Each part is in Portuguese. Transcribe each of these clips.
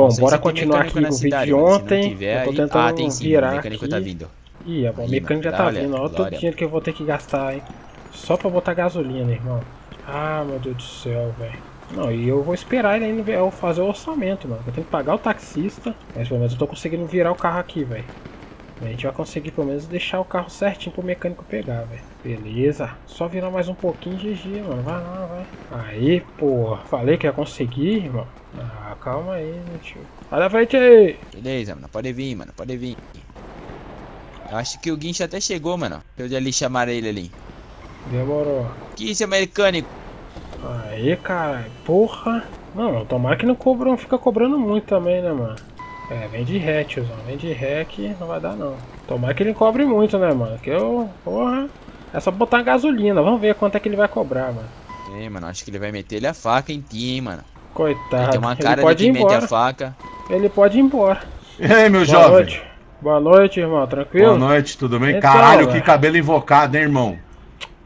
Bom, bora continuar aqui com o vídeo de ontem. Tiver, eu tô aí... tentando Ah, tem sim, virar o mecânico aqui. tá vindo. Ih, o Aí, mecânico já tá olha, vindo. Olha todo glória. dinheiro que eu vou ter que gastar, hein. Só pra botar gasolina, irmão. Ah, meu Deus do céu, velho. Não, e eu vou esperar ele ainda fazer o orçamento, mano. Eu tenho que pagar o taxista, mas pelo menos eu tô conseguindo virar o carro aqui, velho. A gente vai conseguir pelo menos deixar o carro certinho pro mecânico pegar, velho. Beleza. Só virar mais um pouquinho GG, mano. Vai lá, vai. Aí, pô. Falei que ia conseguir, irmão. Ah, calma aí, meu tio. Olha a frente aí. Beleza, mano. Pode vir, mano. Pode vir. Eu acho que o guincho até chegou, mano. Eu já ali chamar ele ali. Demorou. Que isso é mecânico? Aí, cara, porra. Não, tomara que não cobram, fica cobrando muito também, né, mano? É, vem de ré, tiozão. Vem de ré que não vai dar, não. Tomara que ele cobre muito, né, mano? Que eu, porra. É só botar gasolina. Vamos ver quanto é que ele vai cobrar, mano. É, mano. Acho que ele vai meter ele a faca em ti, hein, mano. Ele Coitado. tem uma ele cara de pode que mete embora. a faca. Ele pode ir embora. E aí, meu Boa jovem? noite. Boa noite, irmão. Tranquilo? Boa noite, tudo bem? Então, Caralho, velho. que cabelo invocado, hein, irmão?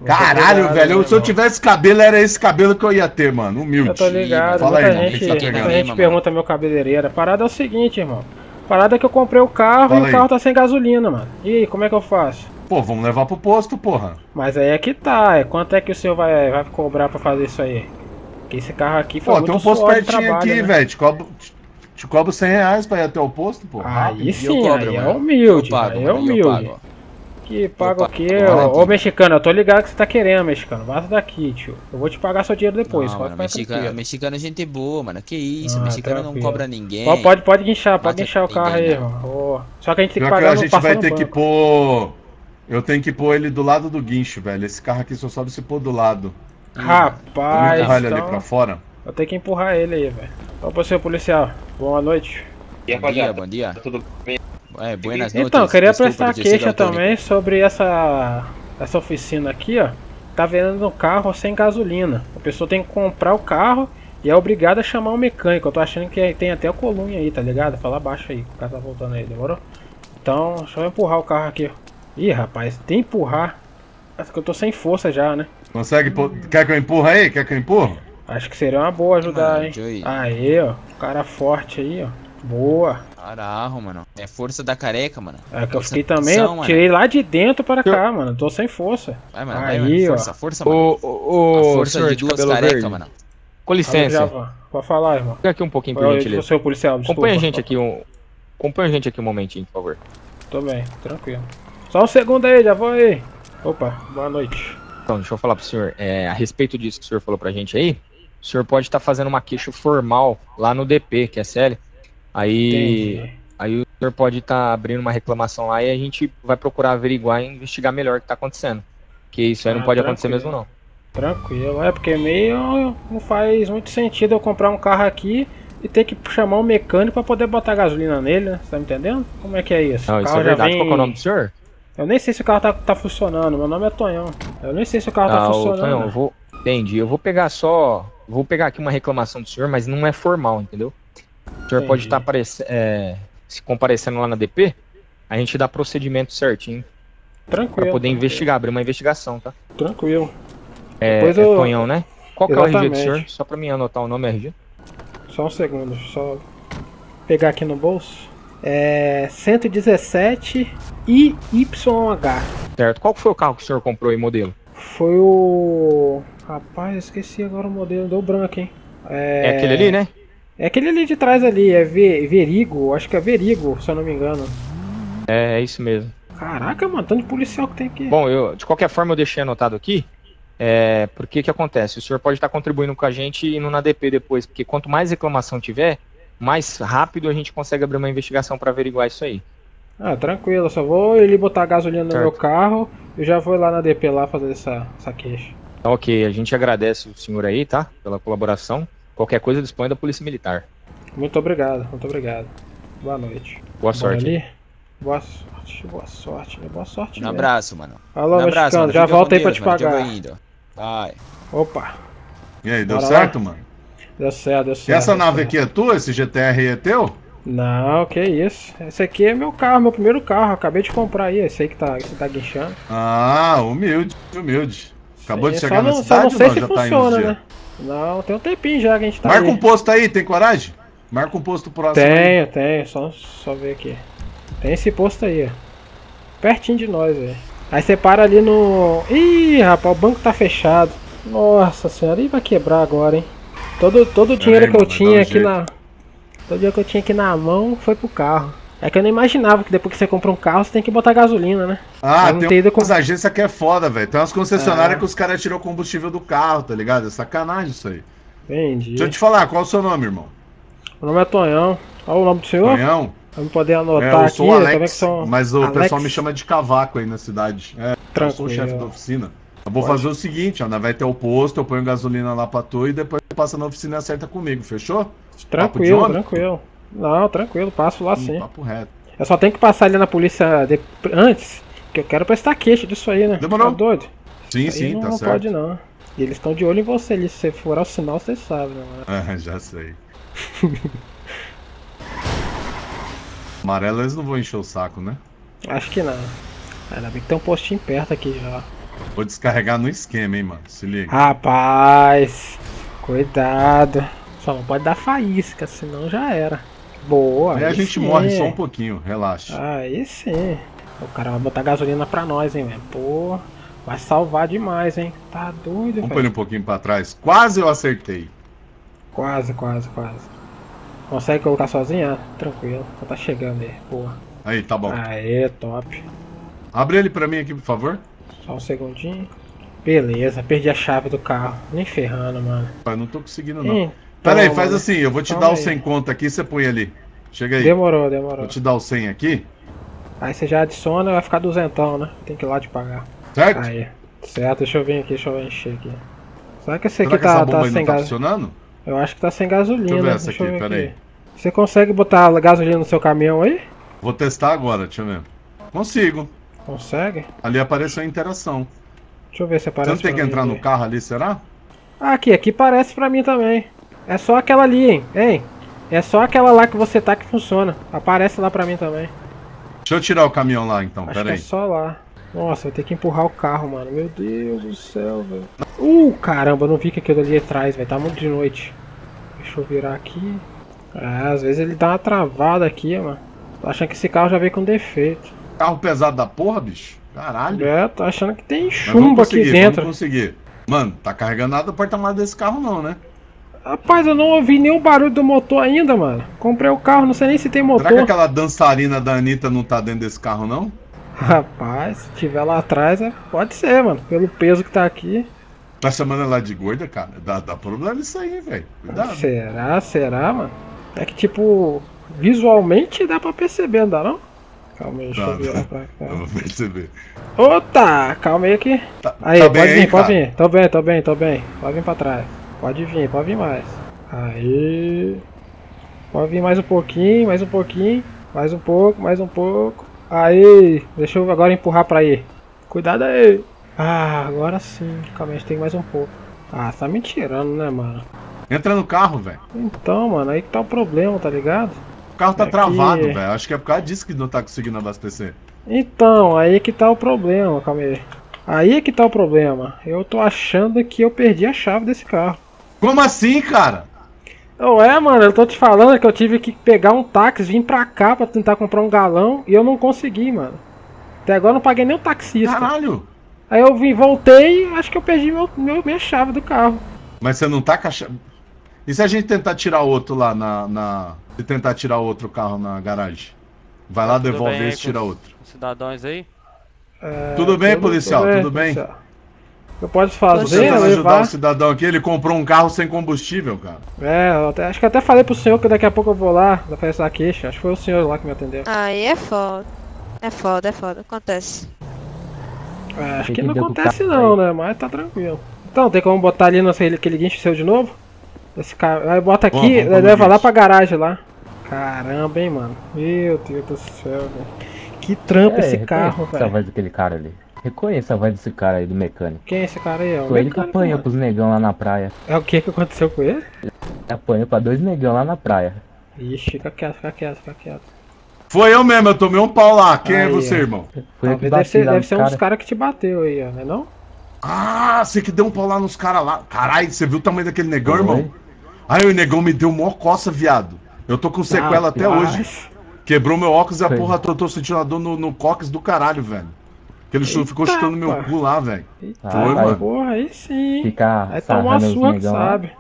Caralho, velho. meu Se eu irmão. tivesse cabelo, era esse cabelo que eu ia ter, mano. Humilde. Eu tô ligado, Fala aí, muita irmão. gente, o que você tá muita gente pergunta meu cabeleireiro. A parada é o seguinte, irmão. A parada é que eu comprei o carro Fala e o aí. carro tá sem gasolina, mano. E aí, como é que eu faço? Pô, vamos levar pro posto, porra. Mas aí é que tá, é quanto é que o senhor vai, vai cobrar pra fazer isso aí? Porque esse carro aqui foi Pô, muito tem um posto pertinho trabalho, aqui, né? velho. Te cobro, te, te cobro 100 reais pra ir até o posto, pô. Aí eu sim, cobro, aí é mano. humilde, pago, aí é mano, humilde. Que paga o pago, quê? Ô, mexicano, eu tô ligado que você tá querendo, mexicano. Basta daqui, tio. Eu vou te pagar seu dinheiro depois, Não, mano, mexicano, mexicano é gente boa, mano. Que isso, Ah, mexicano não tranquilo. cobra ninguém. Ó, pode, pode guinchar, pode guinchar o carro aí. Ô, Só que a gente tem que Pior que pagar a no gente vai ter que pôr. Eu tenho que pôr ele do lado do guincho, velho. Esse carro aqui só sobe se pôr do lado. Rapaz, Vamos empurrar ele ali então, pra fora. eu tenho que empurrar ele aí, velho. Ô, seu policial, boa noite. E Bom dia, rapaziada, bom dia. tudo bem? É, buenas noites. Então, eu queria desculpa prestar ter queixa também sobre essa, essa oficina aqui, ó. Tá vendendo um carro sem gasolina. A pessoa tem que comprar o carro e é obrigada a chamar um mecânico. Eu tô achando que tem até o colunha aí, tá ligado? Fala baixo aí, o cara tá voltando aí, demorou? Então, deixa eu empurrar o carro aqui. Ih, rapaz, tem que empurrar. Acho que eu tô sem força já, né? Consegue. Quer que eu empurre aí? Quer que eu empurre? Acho que seria uma boa ajudar, Mano, hein? Joey. Aí, ó. Cara forte aí, ó. Boa. Caraca, mano. É força da careca, mano. É que eu fiquei também, eu mano. tirei lá de dentro para cá, mano. Tô sem força. Vai, mano. Aí, vai, mano. ó. Força, força, mano. Ô, A ô, ô, força senhor de duas carecas, verde, mano. com licença. Pode falar, irmão. fica aqui um pouquinho, por Oi, gentileza. seu policial, desculpa. Acompanha a gente aqui um... Acompanha a gente aqui um momentinho, por favor. Tô bem, tranquilo. Só um segundo aí, já vou aí. Opa, boa noite. Então, deixa eu falar pro senhor, é, a respeito disso que o senhor falou pra gente aí, o senhor pode estar fazendo uma queixa formal lá no DP, que é sério. Aí, Entendi. aí o senhor pode estar abrindo uma reclamação lá e a gente vai procurar averiguar e investigar melhor o que tá acontecendo. Que isso aí não Ah, pode acontecer mesmo não. Tranquilo, é porque meio não faz muito sentido eu comprar um carro aqui e ter que chamar um mecânico pra poder botar gasolina nele, né? Você tá me entendendo? Como é que é isso? Não, O isso é já verdade. vem- Qual é o nome do senhor? Eu nem sei se o carro tá, tá funcionando. Meu nome é Tonhão. Eu nem sei se o carro tá Ah, funcionando. Tonhão, eu vou. Entendi. Eu vou pegar só. Vou pegar aqui uma reclamação do senhor, mas não é formal, entendeu? O senhor pode estar aparece- é, se comparecendo lá na DP, a gente dá procedimento certinho Tranquilo. pra poder investigar, abrir uma investigação, tá? Tranquilo. É, Depois é eu- Tonhão, né? Qual que é o RG do senhor? Só pra mim anotar o nome RG. Só um segundo, só pegar aqui no bolso. É 117 IYH. Certo. Qual foi o carro que o senhor comprou aí, modelo? Foi o. Rapaz, eu esqueci agora o modelo, deu branco, hein? É, aquele ali, né? É aquele ali de trás ali, é Ve- Verigo, acho que é Verigo, se eu não me engano. É, é isso mesmo. Caraca, mano, tanto de policial que tem aqui. Bom, eu, de qualquer forma eu deixei anotado aqui. É, porque que acontece? O senhor pode estar contribuindo com a gente e indo na DP depois, porque quanto mais reclamação tiver, mais rápido a gente consegue abrir uma investigação para averiguar isso aí. Ah, tranquilo, só vou ele botar gasolina no Certo. meu carro e já vou lá na DP lá fazer essa, essa queixa. Então, ok, a gente agradece o senhor aí, tá? Pela colaboração. Qualquer coisa dispõe da Polícia Militar. Muito obrigado, muito obrigado. Boa noite. Boa sorte. ali? Boa sorte, boa sorte, né? Boa sorte. Um mesmo. abraço, mano. Alô, Um abraço, mexicano, mano. já volto aí pra te mano, pagar. indo. Vai. Opa, E aí, deu Bora certo, lá. mano? Deu certo, deu E certo. essa nave aqui é tua? Esse GTR aí é teu? Não, que isso. Esse aqui é meu carro, meu primeiro carro. Acabei de comprar aí. Esse aí que tá, que você tá guinchando. Ah, humilde, humilde. Acabou de Sim, chegar só na não, só não cidade sei se não? Já tá funciona, dia? né? Não, tem um tempinho já que a gente tá Marca aí. um posto aí, tem coragem? Marca um posto próximo. aí. Tenho, tenho, só, só ver aqui. Tem esse posto aí, ó. Pertinho de nós, velho. Aí você para ali no. Ih, rapaz, o banco tá fechado. Nossa senhora, e vai quebrar agora, hein? Todo, todo o dinheiro aí, que eu tinha um aqui jeito. na. Todo o dinheiro que eu tinha aqui na mão foi pro carro. É que eu não imaginava que depois que você compra um carro, você tem que botar gasolina, né? Ah, Eu não tem ido com- umas agências que é foda, velho. Tem umas concessionárias Ah. que os caras tirou combustível do carro, tá ligado? É sacanagem isso aí. Entendi. Deixa eu te falar, qual é o seu nome, irmão? Meu nome é Tonhão. Olha o nome do senhor. Tonhão? Pra eu poder anotar É, eu aqui. sou o eu também Alex, sou mas o Alex. pessoal me chama de cavaco aí na cidade. É, eu sou o Tranquilo. chefe da oficina. Eu vou Pode. fazer o seguinte, ó, nós vai ter o posto, eu ponho gasolina lá pra tu e depois passa na oficina e acerta comigo, fechou? Tranquilo, tranquilo. Não, tranquilo, passo lá Hum, sim. Papo reto. Eu só tenho que passar ali na polícia de- antes, que eu quero prestar queixa disso aí, né? Demorou. Tá doido? Sim, sim, não, tá não certo. pode não. E eles estão de olho em você ali, se você furar o sinal, você sabe, né, mano? Ah, já sei. Amarelo eles não vão encher o saco, né? Acho que não. Ainda bem que tem um postinho perto aqui já. Vou descarregar no esquema, hein, mano. Se liga. Rapaz, cuidado. Só não pode dar faísca, senão já era. Boa. Aí a aí gente sim. morre só um pouquinho, relaxa. Aí sim. O cara vai botar gasolina pra nós, hein, velho. Pô, vai salvar demais, hein. Tá doido, Vamos pôr um pouquinho pra trás. Quase eu acertei. Quase, quase, quase. Consegue colocar sozinho? Ah, tranquilo. Só tá chegando aí. Boa. Aí, tá bom. Aê, top. Abre ele pra mim aqui, por favor. Só um segundinho. Beleza, perdi a chave do carro. Nem ferrando, mano. Pai, não tô conseguindo, não. Então, Pera aí, faz assim, eu vou te dar o aí. 100 conto aqui, você põe ali. Chega aí. Demorou, demorou. Vou te dar o 100 aqui, Aí você já adiciona vai ficar duzentão, né? Tem que ir lá de pagar. certo? Aí. Certo, deixa eu vir aqui, deixa eu encher aqui. Será que esse Será aqui essa tá, bomba tá sem não tá funcionando? Eu acho que tá sem gasolina. Deixa eu ver essa Deixa aqui, pera aí. Você consegue botar gasolina no seu caminhão aí? Vou testar agora, deixa eu ver. Consigo. Consegue? Ali apareceu a interação. Deixa eu ver se Você aparece não tem que entrar no carro ali, será? Ah, aqui, aqui parece pra mim também. É só aquela ali, hein? Hein? É só aquela lá que você tá que funciona. Aparece lá pra mim também. Deixa eu tirar o caminhão lá então, Acho pera que é aí. só lá. Nossa, vai ter que empurrar o carro, mano. Meu Deus do céu, velho. Uh, caramba, eu não vi que aquilo ali atrás, velho. Tá muito de noite. Deixa eu virar aqui. Ah, às vezes ele dá uma travada aqui, mano. Tô achando que esse carro já veio com defeito. Carro pesado da porra, bicho. Caralho. É, tô achando que tem chumbo aqui dentro. Vamos conseguir. Mano, tá carregando nada do porta-malas desse carro não, né? Rapaz, eu não ouvi nenhum barulho do motor ainda, mano. Comprei o carro, não sei nem se tem Será que motor. aquela dançarina da Anitta não tá dentro desse carro, não? Rapaz, se tiver lá atrás, é- pode ser, mano. Pelo peso que tá aqui. Tá chamando ela de gorda, cara? Dá, dá problema isso aí, velho. Cuidado. Será? Será, mano? É que, tipo, visualmente dá pra perceber, não dá não? Calma aí, deixa Dá, eu virar dá. pra cá. Eu vou perceber. Ô, calma aí que. Tá, Aí, tá pode vir, aí, pode cara? vir. Tô bem, tô bem, tô bem. Pode vir pra trás. Pode vir, pode vir mais. Aí. Pode vir mais um pouquinho, mais um pouquinho. Mais um pouco, mais um pouco. Aí. Deixa eu agora empurrar pra aí. Cuidado aí. Ah, agora sim. Calma aí, a gente tem mais um pouco. Ah, você tá me tirando, né, mano? Entra no carro, velho. Então, mano, aí que tá o problema, tá ligado? O carro tá Aqui. travado, velho. Acho que é por causa disso que não tá conseguindo abastecer. Então, aí que tá o problema, calma aí. Aí é que tá o problema. Eu tô achando que eu perdi a chave desse carro. Como assim, cara? Não é, mano, eu tô te falando que eu tive que pegar um táxi, vir pra cá pra tentar comprar um galão e eu não consegui, mano. Até agora eu não paguei nem o taxista. Caralho. Aí eu vim, voltei acho que eu perdi meu, meu- minha chave do carro. Mas você não tá com a chave. E se a gente tentar tirar outro lá na. na... Se tentar tirar outro carro na garagem? Vai lá, Tudo devolve bem aí esse, tira outro. os Cidadãos aí? É, Tudo bem, policial? Tudo bem? policial. Eu posso fazer, tentando é ajudar o cidadão aqui, ele comprou um carro sem combustível, cara. É, eu até- acho que até falei pro senhor que daqui a pouco eu vou lá fazer essa queixa. Acho que foi o senhor lá que me atendeu. Aí é foda. É foda, é foda. Acontece. É, acho que não acontece não, né? Mas tá tranquilo. Então, tem como botar ali no aquele guincho seu de novo? Esse cara. Aí bota aqui, Vamos, vamos leva lá pra garagem lá. Caramba, hein, mano. Meu Deus do céu, velho. Que trampo esse carro, Essa velho. voz daquele cara ali. Reconheça a voz desse cara aí, do mecânico. Quem é esse cara aí? É Foi ele que apanhou mano. pros negão lá na praia. É o que que aconteceu com ele? Apanhou pra dois negão lá na praia. Ixi, fica quieto, fica quieto, fica quieto. Foi eu mesmo, eu tomei um pau lá. Quem é Aí, você, ó. irmão? Foi eu que Talvez deve ser, lá deve ser um dos cara. caras que te bateu aí, ó, não é não? Ah, você que deu um pau lá nos caras lá. Caralho, você viu o tamanho daquele negão, Foi. irmão? Aí o negão me deu mó coça, viado. Eu tô com sequela até hoje. Rapaz. Quebrou meu óculos e a Sei. porra, eu tô sentindo a dor no, no cóccix do caralho, velho. Que ele Eita, ficou chutando meu cu lá, velho. Eita, Ah, Foi, mano. porra, aí sim. Ficar Aí toma sua que lá. sabe.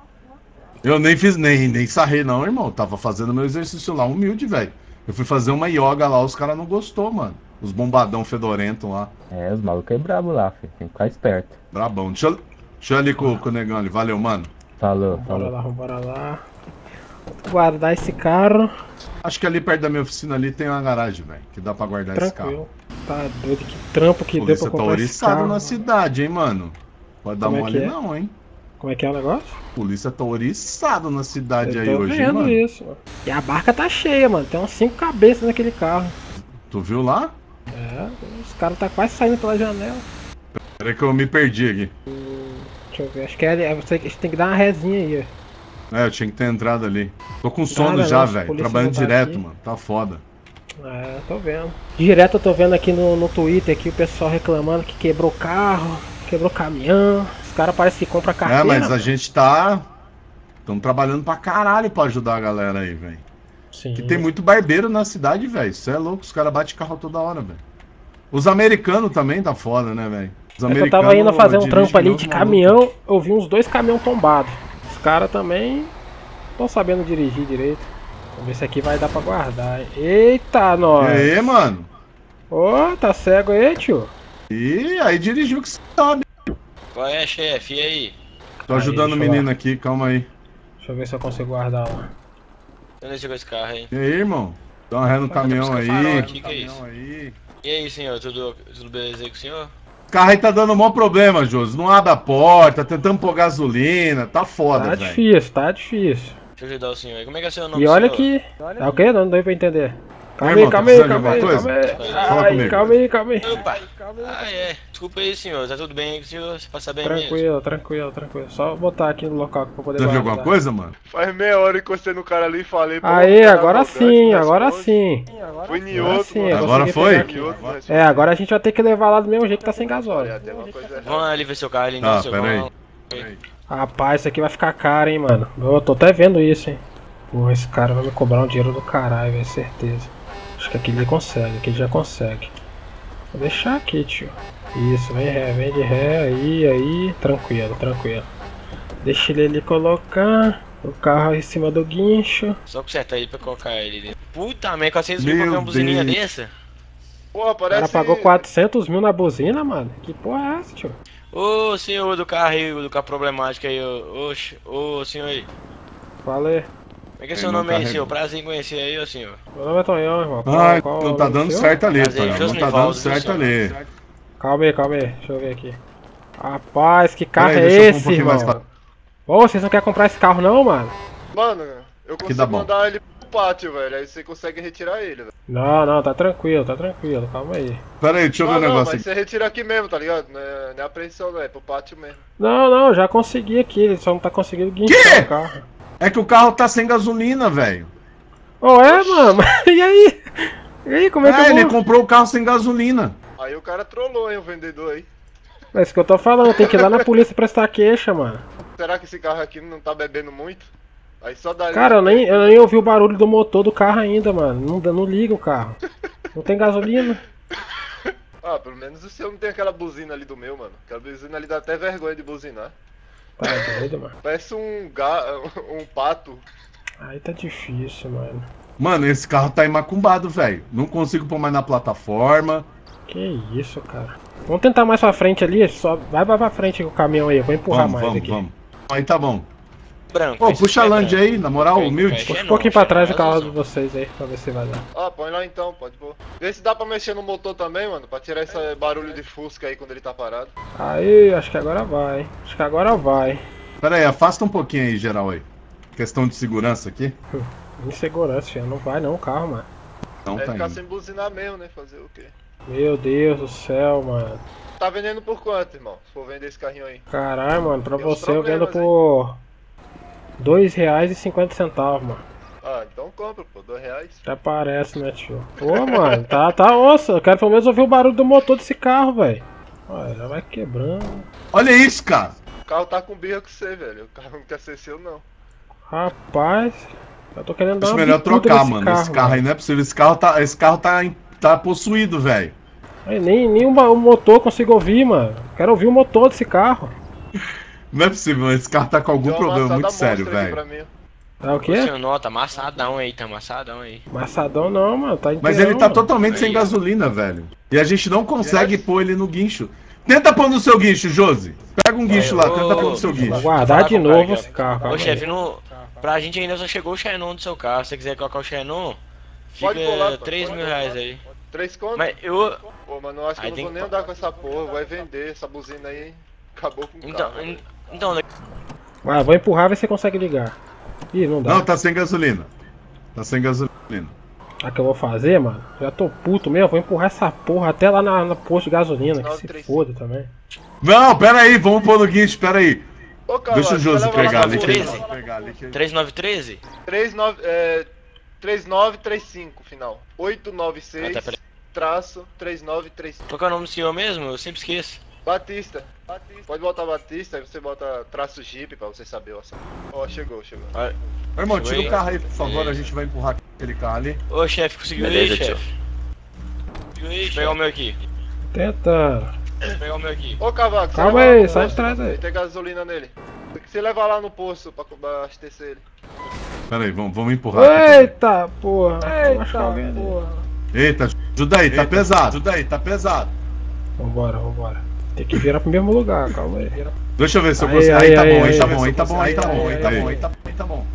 Eu nem fiz, nem, nem sarrei não, irmão. Tava fazendo meu exercício lá, humilde, velho. Eu fui fazer uma yoga lá, os caras não gostou, mano. Os bombadão fedorentos lá. É, os malucos é brabo lá, filho. Tem que ficar esperto. Brabão. Deixa eu, deixa eu ali com, com o negão ali. Valeu, mano. Falou, Bora falou. lá, bora lá. Vou guardar esse carro. Acho que ali perto da minha oficina ali tem uma garagem, velho. Que dá pra guardar esse carro. Tranquilo. Tá doido, que trampo que deu pra tá comprar esse oriçado carro. na cidade, hein, mano. Pode dar Como é mole é? não, hein. Como é que é o negócio? Polícia tá oriçado na cidade Eu aí tô hoje, hein, vendo mano. isso, mano. E a barca tá cheia, mano. Tem umas cinco cabeças naquele carro. Tu viu lá? É, os caras tá quase saindo pela janela. Peraí que eu me perdi aqui. Deixa eu ver. Acho que é, é você tem que dar uma resinha aí, ó. É, eu tinha que ter entrado ali. Tô com sono já, a velho. Trabalhando tá direto, aqui. mano. Tá foda. É, tô vendo. Direto eu tô vendo aqui no, no Twitter aqui o pessoal reclamando que quebrou carro, quebrou caminhão. Os caras parecem que compram carteira. É, mas a mano. gente tá. Estamos trabalhando pra caralho pra ajudar a galera aí, velho. Sim. Que tem muito barbeiro na cidade, velho. Isso é louco, os caras batem carro toda hora, velho. Os americanos também tá foda, né, velho? Os É que eu tava indo fazer um trampo ali de caminhão, eu vi uns dois caminhões tombados. Os caras também estão sabendo dirigir direito. Vamos ver se aqui vai dar pra guardar. hein? Eita, E nós! aí, mano? Ô, tá cego aí, tio? E aí dirigiu que você sabe. Qual é, chefe? E aí? Tô Aí, ajudando o deixa eu menino lá. aqui, calma aí. Deixa eu ver se eu consigo guardar lá. Onde chegou esse carro aí? E aí, irmão? Dá uma ré no caminhão buscar aí. farol aqui, que é caminhão isso? aí. E aí, senhor? Tudo, tudo beleza aí com o senhor? O carro aí tá dando um maior problema, Josi. Não abre a porta, tentando pôr gasolina. Tá foda, Tá velho. difícil, tá difícil. Deixa eu ajudar o senhor aí. Como é que é o seu nome, E olha senhor? que. Tá o quê? Não deu pra entender. Calma aí, tá calma aí, de calma aí, calma aí. Fala comigo. calma aí, calma aí. Opa! Ah, é. Desculpa aí, senhor. Tá tudo bem aí com o senhor? Você passa bem mesmo? Tranquilo, tranquilo, tranquilo. Só botar aqui no local pra poder Você viu alguma coisa, mano? Faz meia hora que encostei no cara ali e falei. pô, Aí, agora arrogante, sim, agora sim. Agora outro, sim, mano. Agora foi? É, agora a gente vai ter que levar lá do mesmo jeito que tá sem gasóleo. Vamos ali ver seu carro ali, Tá, seu pera aí. Vamos. Rapaz, isso aqui vai ficar caro, hein, mano. Eu tô até vendo isso, hein. Porra, esse cara vai me cobrar um dinheiro do caralho, velho, certeza. Acho que aqui ele consegue, aqui ele já consegue. Vou deixar aqui, tio. Isso, vem ré, vem de ré, aí, aí, tranquilo, tranquilo. Deixa ele ali colocar o carro em cima do guincho. Só consertar ele pra colocar ele dentro. Puta merda, 400 mil pra uma buzininha dessa? Porra, O parece. cara pagou 400 mil na buzina, mano. Que porra é essa, tio? Ô, senhor do carro aí, do carro problemático aí, ô. Ô, senhor aí. Falei. Como é que é seu nome aí, senhor? Prazer em conhecer aí, ô senhor. Meu nome é Tonhão, irmão. Qual- Ai, qual não o tá dando seu? certo ali, Prazer, Tonhão. Não tá dando certo ali. Calma aí, calma aí. Deixa eu ver aqui. Rapaz, que carro Peraí, é um esse, pouquinho irmão? mais vocês não querem comprar esse carro não, mano? Mano, eu consigo mandar ele pro pátio, velho. Aí você consegue retirar ele, velho. Não, não, tá tranquilo, tá tranquilo. Calma aí. Pera aí, deixa eu ver Não, um não, negócio mas aqui. você retira aqui mesmo, tá ligado? Não é, não é apreensão, não. É pro pátio mesmo. Não, não, já consegui aqui. Ele só não tá conseguindo guinchar o carro. É que o carro tá sem gasolina, velho. Ô, é, mano? e aí? E aí, como é que É, eu ele vou? comprou o carro sem gasolina. Aí o cara trollou, hein, o vendedor aí. É isso que eu tô falando. Tem que ir lá na polícia prestar queixa, mano. Será que esse carro aqui não tá bebendo muito? Aí só dá. Cara, eu nem, eu nem ouvi o barulho do motor do carro ainda, mano. Não, dá- não liga o carro. Não tem gasolina. Ah, pelo menos o seu não tem aquela buzina ali do meu, mano. Aquela buzina ali dá até vergonha de buzinar. Tá doido, mano. Parece um ga... um pato. Aí tá difícil, mano. Mano, esse carro tá imacumbado, velho. Não consigo pôr mais na plataforma. Que isso, cara. Vamos tentar mais pra frente ali. Só vai, vai pra frente com o caminhão aí. Eu vou empurrar Vamos, mais vamos, aqui. vamos. Aí tá bom. Branco. Ô, esse puxa a é Land aí, na moral, humilde. Puxa um pouquinho pra trás do não, carro de vocês aí, pra ver se vai dar. Ah, põe lá então, pode pôr. Vê se dá pra mexer no motor também, mano. Pra tirar esse barulho de fusca aí quando ele tá parado. Aí, acho que agora vai. Acho que agora vai. Pera aí, afasta um pouquinho aí, geral aí. Questão de segurança aqui. Insegurança, filho. Não vai não o carro, mano. Não Vai tá ficar indo. sem buzinar mesmo, né? Fazer o quê? Meu Deus do céu, mano. Tá vendendo por quanto, irmão? Se for vender esse carrinho aí. Caralho, mano, pra Tem você eu vendo por. Dois reais e cinquenta centavos, mano. Ah, então compra, pô. Dois reais. Até parece, né, tio? Pô, mano, tá, tá osso. Eu quero pelo menos ouvir o barulho do motor desse carro, velho. Olha, já vai quebrando. Olha isso, cara. O carro tá com birra com você, velho. O carro não quer ser seu, não. Rapaz. Eu tô querendo dar Acho uma melhor trocar, mano. esse carro aí não é possível. Esse carro tá, esse carro tá, em- tá possuído, velho. Nem nem o motor consigo ouvir, mano. Quero ouvir o motor desse carro. Não é possível, esse carro tá com algum Deu problema muito sério, velho. É o quê? senhor Nota, amassadão aí, tá amassadão aí. Massadão não, mano. Tá Mas inteirão, ele tá mano. totalmente sem gasolina, velho. E a gente não consegue pôr ele no guincho. Tenta pôr no seu guincho, Josi. Pega um guincho É, lá, ô, tenta pôr no seu Vou guincho. guardar de novo cara, esse carro. Ô, chefe, não... pra gente ainda só chegou o Xenon do seu carro. Se você quiser colocar o Xenon, Pode colar, fica 3 pode mil reais aí. Três contas? Mas eu... Pô, mano, eu acho que Aí eu não vou que nem andar com essa porra. Vai vender essa buzina aí. Acabou com o Então, carro. en- então, Vai, vou empurrar ver se você consegue ligar. Ih, não dá. Não, tá sem gasolina. Tá sem gasolina. Sabe o que eu vou fazer, mano? Já tô puto mesmo, vou empurrar essa porra até lá na, na posto de gasolina, que se 935. foda também. Não, pera aí, vamos pôr no guincho, pera aí. Ô, Carlos, Deixa o Josi pegar ali. que boca. ele 13. vai pegar ali que ele- 3913? 39, é, 3935 final. 896 Ah, tá, peraí. traço 3935. Qual que é o nome do senhor mesmo? Eu sempre esqueço. Batista. Batista. Pode botar Batista, aí você bota traço Jeep pra você saber o assunto. Ó, chegou, chegou. Ô, irmão, tira o carro aí, por favor. A gente vai empurrar aquele carro ali. Ô, chefe, conseguiu Beleza, aí, chefe? Conseguiu aí, eu pegar o meu aqui. Tenta. Eu pegar o meu aqui. Ô, Cavaco, você Calma aí, sai de trás aí. Tem gasolina nele. Você levar lá no posto pra abastecer ele. Pera aí, vamos, vamos empurrar. aqui. Eita porra! Eita porra! Eita, ajuda aí, tá pesado. Ajuda aí, tá pesado. Vambora, vambora. Tem que virar pro mesmo lugar, calma aí. Deixa eu ver se eu consigo. aí, Aí, tá aí, bom, aí aí. tá bom, aí tá bom, aí tá Aí, bom, aí, tá bom, aí tá bom, aí tá bom.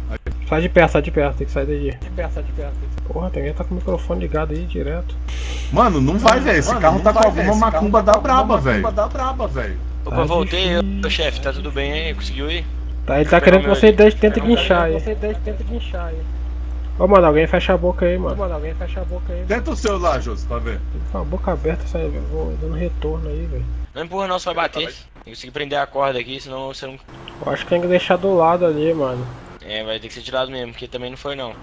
Sai de perto, sai de perto, tem que sair daí. De perto, sai de perto. Porra, tem que estar com o microfone ligado aí direto. Mano, não vai, velho. Esse carro tá com alguma macumba da braba, velho. macumba da braba, velho. Opa, Tá voltei, chefe, tá tudo bem aí? Conseguiu ir? Tá, ele tá querendo que você meu guinchar aí. Você tenta guinchar aí. Ô, mano, alguém fecha a boca aí, mano. Mano, alguém fecha a boca aí. Tenta o celular, Josi, pra ver. Com a boca aberta, sai, vou dando retorno aí, velho. Não empurra não, você vai bater. Tem que conseguir prender a corda aqui, senão você não... Eu acho que tem que deixar do lado ali, mano. É, vai ter que ser tirado mesmo, porque também não foi não.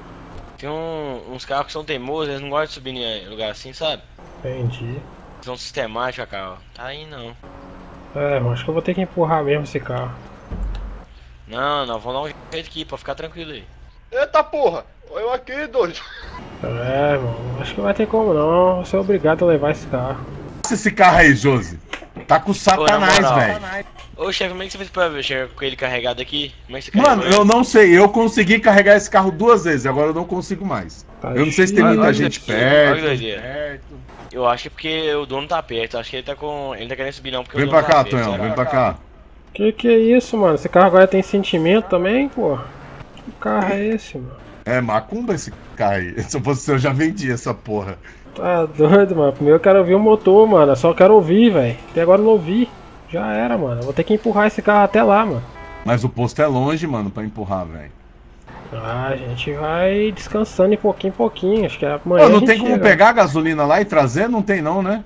Tem um- uns carros que são teimosos, eles não gostam de subir em lugar assim, sabe? Entendi. São sistemáticos, carro. Tá aí não. É, mas acho que eu vou ter que empurrar mesmo esse carro. Não, não, vamos dar um jeito aqui, pra ficar tranquilo aí. Eita porra! Eu aqui, doido. É, mano, acho que não vai ter como não. Vou ser obrigado a levar esse carro. Nossa, esse carro aí, Josi. Tá com satanás, velho. Ô chefe, como é que você fez pra chegar com ele carregado aqui? Como é que você Mano, eu não sei. Eu consegui carregar esse carro duas vezes, agora eu não consigo mais. Tá Eu não sei se tem muita gente perto. Eu acho que é porque o dono tá perto, acho que ele tá com. Ele tá querendo subir não, porque Vem o dono pra cá, tá perto. Tonhão, vem pra cá. Que que é isso, mano? Esse carro agora tem sentimento também, pô? Que carro é esse, mano? É macumba esse carro aí. Se eu fosse eu já vendi essa porra. Tá doido, mano. Primeiro eu quero ouvir o motor, mano. Eu só quero ouvir, velho. Até agora eu não ouvi. Já era, mano. Eu vou ter que empurrar esse carro até lá, mano. Mas o posto é longe, mano, pra empurrar, velho. Ah, a gente vai descansando de pouquinho em pouquinho. Acho que amanhã. Pô, a não gente tem como chega. pegar a gasolina lá e trazer? Não tem não, né?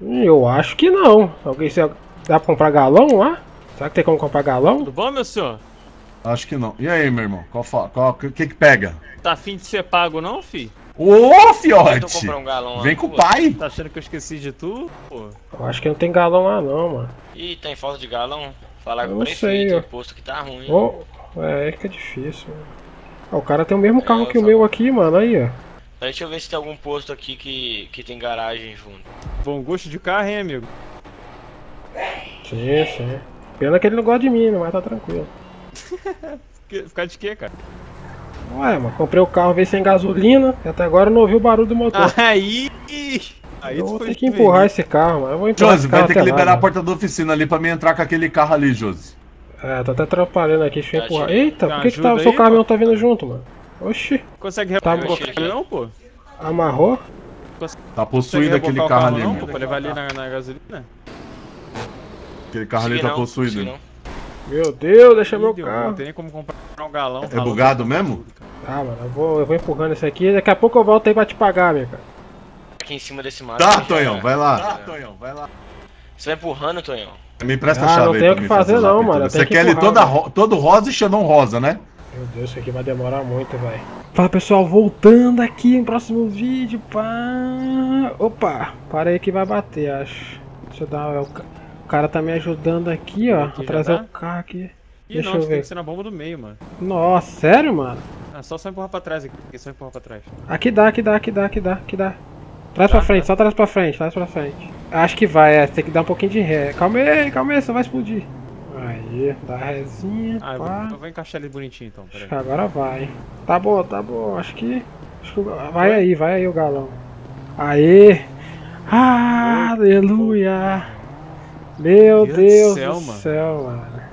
Eu acho que não. Alguém se- dá pra comprar galão lá? Será que tem como comprar galão? Tudo bom, meu senhor? Acho que não. E aí, meu irmão? Qual fa... qual... O que que pega? Tá afim de ser pago não, fi? Ô, fiote! comprar um galão lá. Vem com o pai! Tá achando que eu esqueci de tu? Pô. Eu acho que não tem galão lá não, mano. Ih, tem falta de galão? Falar com o não prefeito, sei, posto que tá ruim. Ô, é, é que é difícil. mano. Ah, o cara tem o mesmo carro eu que o meu aqui, mano. Aí, ó. Deixa eu ver se tem algum posto aqui que, que tem garagem junto. Bom gosto de carro, hein, amigo? Sim, sim. Pena que ele não gosta de mim, né, mas tá tranquilo. Ficar de quê, cara? Ué, mano, comprei o carro, veio sem gasolina, e até agora eu não ouvi o barulho do motor. Aí! Aí eu vou ter que empurrar esse carro, mano. Eu vou empurrar Josi, esse carro vai ter que liberar a mano. porta da oficina ali pra mim entrar com aquele carro ali, Josi. É, tô até atrapalhando aqui, deixa eu Tá, empurrar. Eita, por que, que tá, o seu caminhão pô. tá vindo junto, mano? Oxi, Consegue Tá o carro não, pô? amarrou? Tá possuído rebocar aquele o carro ali, não, meu. pô, pra levar ali na, na gasolina? Aquele carro ali tá não, possuído. não. Meu Deus, deixa meu deu, Não carro. tem nem como comprar um galão. É bugado mesmo? Tá, mano, eu vou, eu vou empurrando esse aqui, daqui a pouco eu volto aí pra te pagar, minha cara. Aqui em cima desse mato. Tá, já- Tonhão, vai lá. Tá, Tonhão, vai lá. Você vai empurrando, Tonhão? Me empresta Ah, a chave não aí tem o que fazer a não, mano, Você que quer ele toda ro- todo rosa e xenon rosa, né? Meu Deus, isso aqui vai demorar muito, velho. Fala pessoal, voltando aqui no próximo vídeo, pá. Opa, para aí que vai bater, acho. Deixa eu dar. O ca- o cara tá me ajudando aqui, ó. Aqui A trazer tá? o carro aqui. Ih, Deixa não, eu você tem ver. que ser na bomba do meio, mano. Nossa, sério, mano? Ah, só só empurrar pra trás aqui, porque só empurrar pra trás. Aqui dá, aqui dá, aqui dá, aqui dá, aqui dá. Traz pra Tá, frente, tá. só traz pra frente, traz pra frente. Acho que vai, é, tem que dar um pouquinho de ré. Calma aí, calma aí, você vai explodir. Aí, dá rézinha, Ah, eu vou, eu vou encaixar ele bonitinho então, Acho peraí. que agora vai. Tá bom, tá bom, acho que. Acho que vai aí, vai aí o galão. Aê! Aleluia! Meu Deus Deus, do céu, do céu, mano.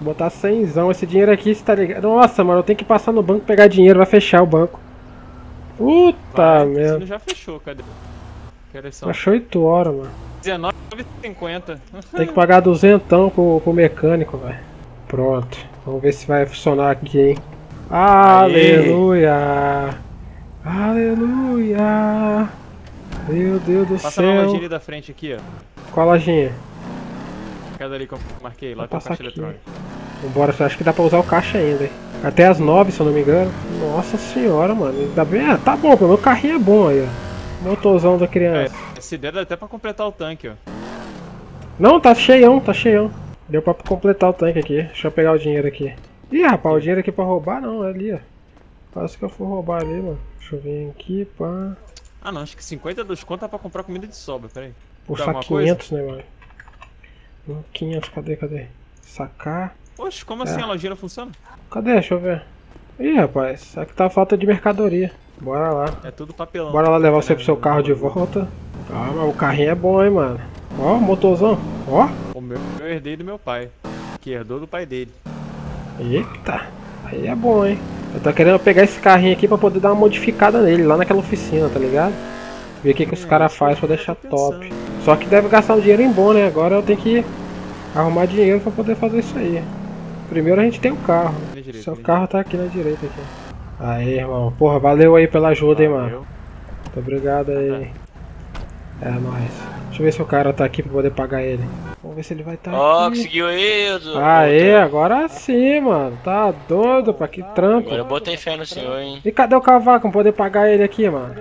Vou botar 100 esse dinheiro aqui, você tá ligado? Nossa, mano, eu tenho que passar no banco pegar dinheiro, vai fechar o banco. Puta o merda. já fechou, cadê? Achou 8 horas, mano. 19,50. Tem que pagar duzentão pro, pro mecânico, velho. Pronto. Vamos ver se vai funcionar aqui, hein. Aleluia! Aleluia! Meu Deus do Passa na céu. lojinha ali da frente aqui, ó. Qual lojinha? Cada ali que eu marquei, lá Vou tem o caixa aqui. eletrônico. Vambora, acho que dá pra usar o caixa ainda, hein. Até as 9, se eu não me engano. Nossa senhora, mano. Ainda bem. Ah, tá bom, pelo o carrinho é bom aí, ó. Motorzão da criança. É, se der dá até pra completar o tanque, ó. Não, tá cheião, tá cheião. Deu pra completar o tanque aqui. Deixa eu pegar o dinheiro aqui. Ih, rapaz, o dinheiro aqui pra roubar não, é ali, ó. Quase que eu for roubar ali, mano. Deixa eu vir aqui, pá. Ah não, acho que 50 dos contos dá pra comprar comida de sobra, peraí. Puxar alguma coisa? 500, né, mano? 500, cadê, cadê? Sacar. Oxe, como assim É. a lojinha não funciona? Cadê? Deixa eu ver. Ih, rapaz, aqui tá falta de mercadoria. Bora lá. É tudo papelão. Bora lá levar você pro seu carro de volta. Ah, mas o carrinho é bom, hein, mano. Ó, motorzão. Ó. O meu eu herdei do meu pai, que herdou do pai dele. Eita. Aí é bom, hein. Eu tô querendo pegar esse carrinho aqui pra poder dar uma modificada nele, lá naquela oficina, tá ligado? Ver o que, que os É, caras fazem pra deixar top. Só que deve gastar um dinheiro em bom, né? Agora eu tenho que arrumar dinheiro pra poder fazer isso aí. Primeiro a gente tem o carro. Na direita, Seu carro tá aqui na direita aqui. Aí, irmão. Porra, valeu aí pela ajuda, hein, mano. Valeu. Muito obrigado aí. É nóis. Deixa eu ver se o cara tá aqui pra poder pagar ele. Vamos ver se ele vai estar Ó, aqui. conseguiu aí, do- Aê, agora sim, mano. Tá doido, pra que trampo. Agora eu botei fé no senhor, hein. E cadê o cavaco pra poder pagar ele aqui, mano?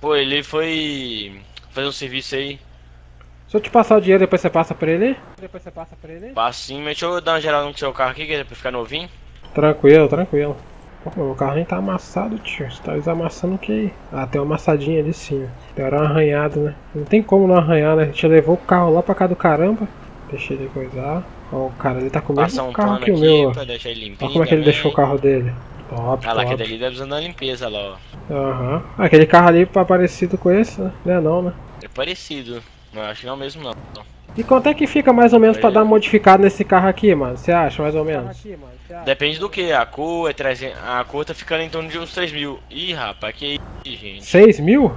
Pô, ele foi fazer um serviço aí. Se eu te passar o dinheiro, depois você passa pra ele? Depois você passa pra ele? Passinho, mas deixa eu dar uma geral no seu carro aqui, que é pra ficar novinho. Tranquilo, tranquilo. Pô, meu carro nem tá amassado, tio. Você tá desamassando o que aí? Ah, tem uma amassadinha ali sim. Tem uma arranhada, né? Não tem como não arranhar, né? A gente levou o carro lá pra cá do caramba. Deixa ele coisar. Ó, o cara, ele tá com o mesmo um carro que o meu, ó. pra deixar ele limpinho. Olha como é que ele também. deixou o carro dele. Top, Ah lá, que top. dali deve precisando da limpeza lá, ó. Aham. Ah, Aquele carro ali é parecido com esse, né? Não é não, né? É parecido. Mas acho que não é o mesmo não. E quanto é que fica mais ou menos pra Aí. dar uma modificada nesse carro aqui, mano? Você acha, mais ou menos? Depende do que, a cor é 300. A cor tá ficando em torno de uns 3 mil. Ih, rapaz, que isso, gente. 6 mil?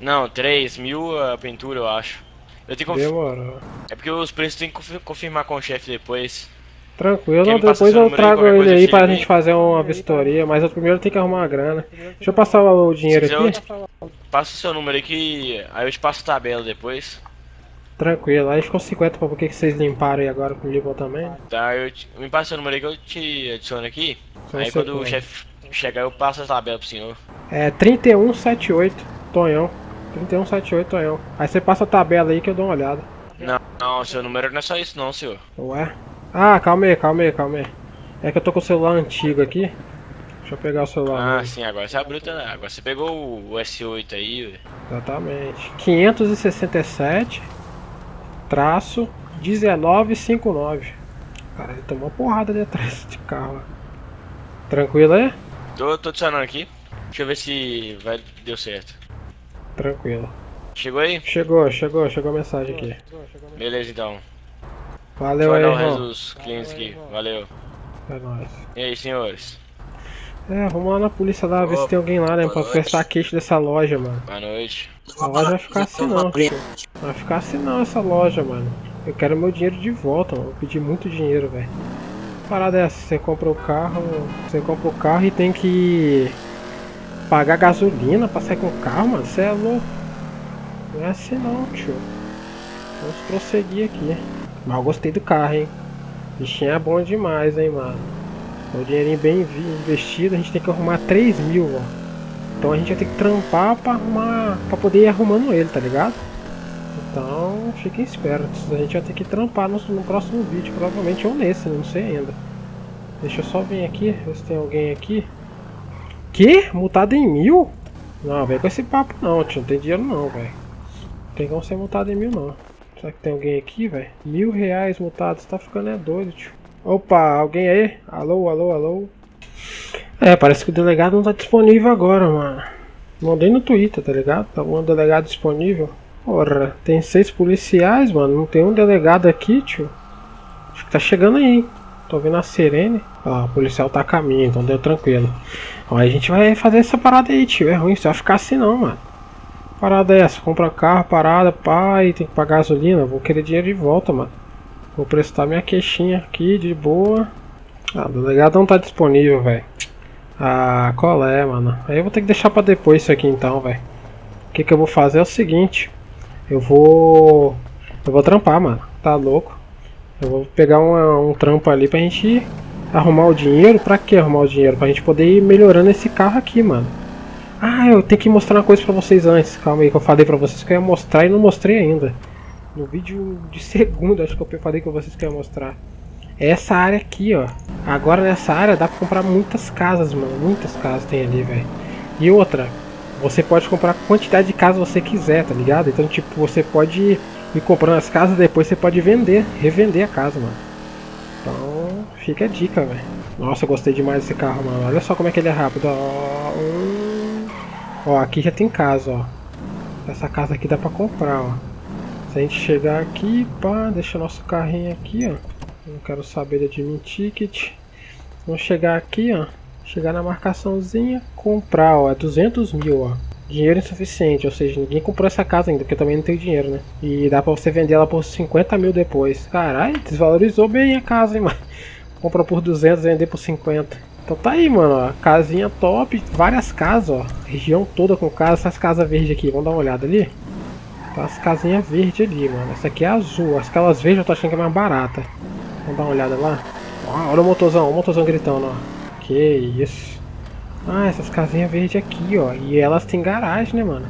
Não, 3 mil a pintura, eu acho. Eu tenho que confi- Demorou. É porque os preços tem que confi- confirmar com o chefe depois. Tranquilo, passar depois eu trago ele aí pra gente fazer uma vistoria, mas eu primeiro tenho que arrumar a grana. Deixa eu passar o dinheiro aqui. te- Passa o seu número aí que. Aí eu te passo a tabela depois. Tranquilo, aí ficou 50 pra porque que vocês limparam aí agora com o Libon também. Tá, eu te... me passa o número aí que eu te adiciono aqui. Só aí quando o chefe chegar eu passo a tabela pro senhor. É 3178, Tonhão. 3178, Tonhão. Aí você passa a tabela aí que eu dou uma olhada. Não, não, seu número não é só isso não, senhor. Ué? Ah, calma aí, calma aí, calma aí. É que eu tô com o celular antigo aqui. Deixa eu pegar o celular. Ah, novo. sim, agora você abriu, tá? agora você pegou o o S8 aí, ué. Exatamente. 567 traço 1959. Cara, ele tomou uma porrada ali atrás de carro. Tranquilo aí? Tô, tô adicionando aqui. Deixa eu ver se vai, deu certo. Tranquilo. Chegou aí? Chegou, chegou, chegou a mensagem aqui. Beleza então. Valeu aí, irmão. dos clientes aqui. Valeu. É nóis. E aí, senhores? É, vamos lá na polícia lá, ver se tem alguém lá, né? Pra prestar queixa dessa loja, mano. Boa noite. A loja vai ficar assim não. Vai ficar assim não essa loja, mano. Eu quero meu dinheiro de volta, mano. Eu pedi muito dinheiro, velho. Parada é essa, você compra o carro. Você compra o carro e tem que pagar gasolina pra sair com o carro, mano. Você é louco. Não é assim não, tio. Vamos prosseguir aqui. Mas eu gostei do carro, hein? Bichinho é bom demais, hein, mano. O dinheirinho bem investido, a gente tem que arrumar 3 mil, ó. Então a gente vai ter que trampar pra arrumar. pra poder ir arrumando ele, tá ligado? Então fiquem espertos. A gente vai ter que trampar no, no próximo vídeo, provavelmente ou nesse, né? não sei ainda. Deixa eu só vir aqui, ver se tem alguém aqui. Que? Multado em mil? Não, vem com esse papo não, tio. Não tem dinheiro não, velho. Tem como ser multado em mil não. Será que tem alguém aqui, velho? Mil reais multado, você tá ficando é doido, tio. Opa, alguém aí? Alô, alô, alô? É, parece que o delegado não tá disponível agora, mano. Mandei no Twitter, tá ligado? Tá um delegado disponível. Porra, tem seis policiais, mano. Não tem um delegado aqui, tio. Acho que tá chegando aí, hein? Tô vendo a sirene. Ó, o policial tá a caminho, então deu tranquilo. Ó, a gente vai fazer essa parada aí, tio. É ruim, você vai ficar assim não, mano. Parada é essa, compra carro, parada, pai, tem que pagar gasolina. Vou querer dinheiro de volta, mano. Vou prestar minha queixinha aqui de boa. Ah, o delegado não tá disponível, velho. Ah, qual é, mano? Aí eu vou ter que deixar pra depois isso aqui então, velho. O que que eu vou fazer é o seguinte. Eu vou... Eu vou trampar, mano. Tá louco? Eu vou pegar um, um trampo ali pra gente arrumar o dinheiro. Pra que arrumar o dinheiro? Pra gente poder ir melhorando esse carro aqui, mano. Ah, eu tenho que mostrar uma coisa pra vocês antes. Calma aí que eu falei pra vocês que eu ia mostrar e não mostrei ainda. No vídeo de segundo, acho que eu falei com vocês que eu ia mostrar. É essa área aqui, ó. Agora nessa área dá pra comprar muitas casas, mano. Muitas casas tem ali, velho. E outra, você pode comprar quantidade de casas você quiser, tá ligado? Então, tipo, você pode ir comprando as casas depois você pode vender, revender a casa, mano. Então, fica a dica, velho. Nossa, gostei demais desse carro, mano. Olha só como é que ele é rápido, ó. Ó, aqui já tem casa, ó. Essa casa aqui dá pra comprar, ó. Se a gente chegar aqui, pá, deixa nosso carrinho aqui, ó. Não quero saber de admin ticket. Vamos chegar aqui, ó. Chegar na marcaçãozinha, comprar, ó. É 200 mil, ó. Dinheiro insuficiente, ou seja, ninguém comprou essa casa ainda, porque eu também não tenho dinheiro, né? E dá pra você vender ela por 50 mil depois. Caralho, desvalorizou bem a casa, hein, mano. Compra por 200, vender por 50. Então tá aí, mano, ó. Casinha top, várias casas, ó. Região toda com casa, essas casas verdes aqui, vamos dar uma olhada ali. Tá as casinhas verdes ali, mano. Essa aqui é azul. Aquelas verdes eu tô achando que é mais barata. Vamos dar uma olhada lá. Ó, olha o motorzão, o motorzão gritando, ó. Que isso. Ah, essas casinhas verdes aqui, ó. E elas têm garagem, né, mano?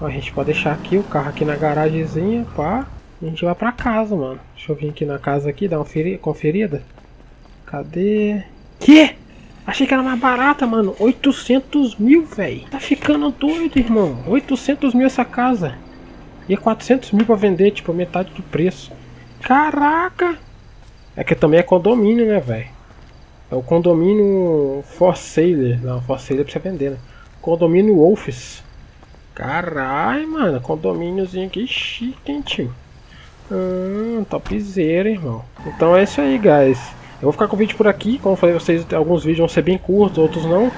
Ó, a gente pode deixar aqui o carro aqui na garagemzinha, pá. E a gente vai pra casa, mano. Deixa eu vir aqui na casa aqui, dar uma conferida. Cadê? Que? Achei que era mais barata, mano. 800 mil, velho. Tá ficando doido, irmão. 800 mil essa casa. E é 400 mil pra vender, tipo, metade do preço. Caraca! É que também é condomínio, né, velho? É o condomínio For Sale. Não, For Sale é pra você vender, né? Condomínio Wolfs. Caralho, mano. Condomíniozinho aqui chique, hein, tio? Hum, topzera, irmão. Então é isso aí, guys. Eu vou ficar com o vídeo por aqui. Como eu falei vocês, alguns vídeos vão ser bem curtos, outros não.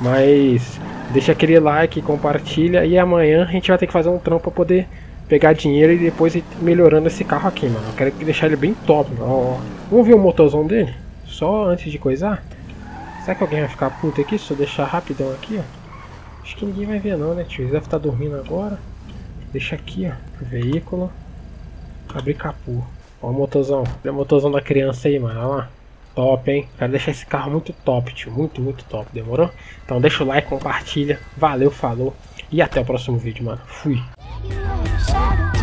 Mas deixa aquele like, compartilha. E amanhã a gente vai ter que fazer um trampo pra poder pegar dinheiro e depois ir melhorando esse carro aqui, mano. Eu quero deixar ele bem top, ó. Vamos ver o motorzão dele? Só antes de coisar? Será que alguém vai ficar puto aqui se eu deixar rapidão aqui, ó? Acho que ninguém vai ver não, né, tio? Eles devem estar dormindo agora. Deixa aqui, ó. Veículo. Abrir capô. Ó o motorzão. Olha o motorzão da criança aí, mano. Olha lá. Top, hein? Quero deixar esse carro muito top, tio. Muito, muito top. Demorou? Então deixa o like, compartilha. Valeu, falou. E até o próximo vídeo, mano. Fui. You're a shadow.